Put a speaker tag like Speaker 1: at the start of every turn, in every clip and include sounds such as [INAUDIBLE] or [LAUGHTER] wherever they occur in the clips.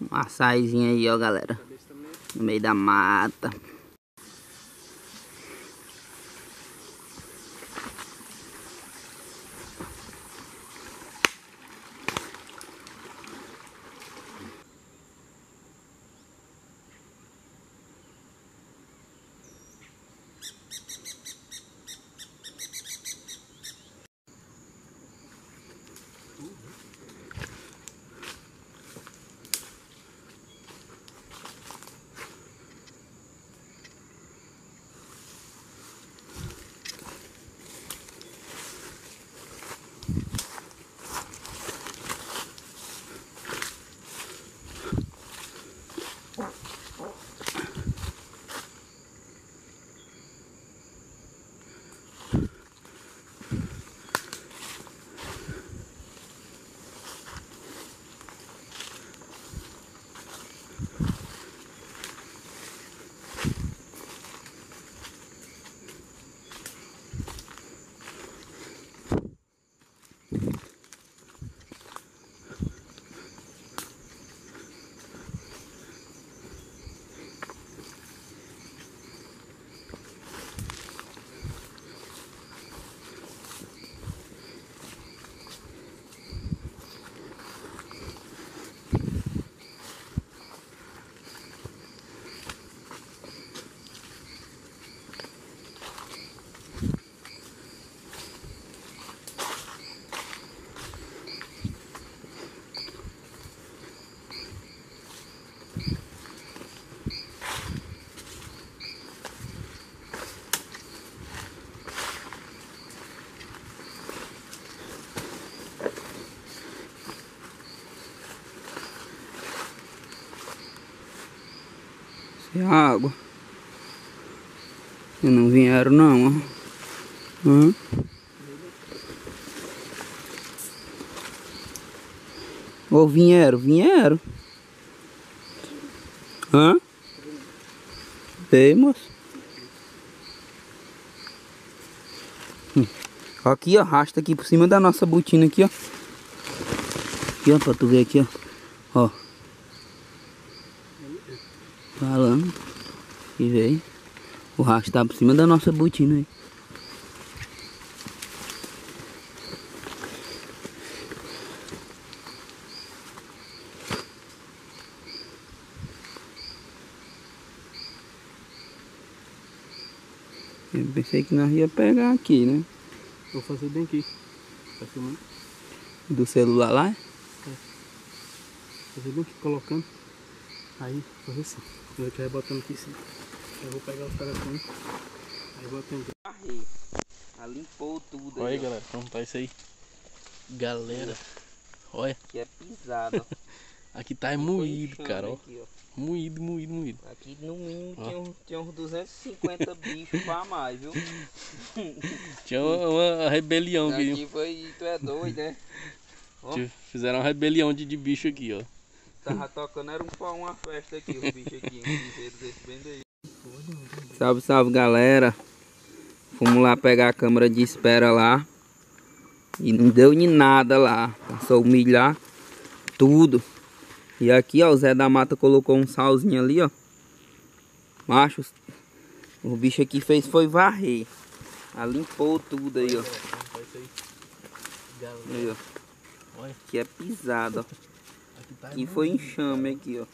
Speaker 1: Um açaizinho aí, ó, galera. No meio da mata. Água. E não vieram não, ó. Hum. Ou vieram? Vieram. Hã? Tem, moço. Hum. Aqui, ó, rasta aqui por cima da nossa botina aqui, ó. Aqui, ó, pra tu ver aqui, ó. Ó. Falando. E veio. O rastro tá por cima da nossa botina aí. Eu pensei que nós ia pegar aqui, né?
Speaker 2: Vou fazer bem aqui. Tá filmando?
Speaker 1: Do celular lá?
Speaker 2: É. Fazer bem aqui, colocando. Aí, fazer assim. Eu já botando aqui assim. Eu vou pegar os telefones. Aí botando aqui.
Speaker 1: Varrei. Ela limpou tudo
Speaker 2: Olha aí, galera, como tá isso aí. Galera, olha.
Speaker 1: Que é pisado. [LAUGHS]
Speaker 2: Aqui tá moído, cara, ó.
Speaker 1: Aqui, ó.
Speaker 2: Moído, moído, moído.
Speaker 1: Aqui no mínimo
Speaker 2: Ó.
Speaker 1: tinha, uns- tinha uns 250 bichos pra mais, viu? [LAUGHS]
Speaker 2: Tinha uma, uma rebelião aqui.
Speaker 1: Aqui foi, tu é doido, né? [LAUGHS] ó.
Speaker 2: Fizeram uma rebelião de, de bicho aqui, ó.
Speaker 1: Tava tocando, era um, pau, uma festa aqui, os bichos aqui, um piseiro desse bem daí. Salve, salve galera. Fomos lá pegar a câmera de espera lá. E não deu nem nada lá. Passou milho lá, tudo. E aqui, ó, o Zé da Mata colocou um salzinho ali, ó. Macho, o bicho aqui fez foi varrer. Ah, limpou tudo aí, ó.
Speaker 2: Aí.
Speaker 1: Ó. Aqui é pisado, ó.
Speaker 2: Aqui tá
Speaker 1: foi enxame aqui, ó.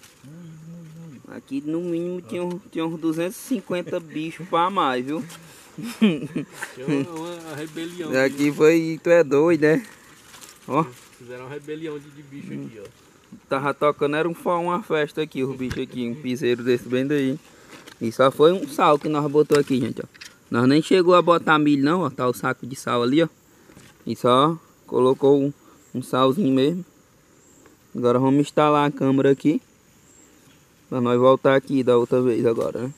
Speaker 1: Aqui no mínimo tinha, uns- tinha uns 250 bichos pra mais, viu?
Speaker 2: Uma, rebelião. aqui.
Speaker 1: Foi, tu é doido, né? Ó,
Speaker 2: Fizeram uma rebelião de, de bicho aqui, ó.
Speaker 1: tava tocando, era um, uma festa aqui, os bichos aqui, um piseiro desse bem daí. E só foi um sal que nós botou aqui, gente, ó. Nós nem chegou a botar milho não, ó. Tá o saco de sal ali, ó. E só colocou um, um salzinho mesmo. Agora vamos instalar a câmera aqui. Pra nós voltar aqui da outra vez agora, né?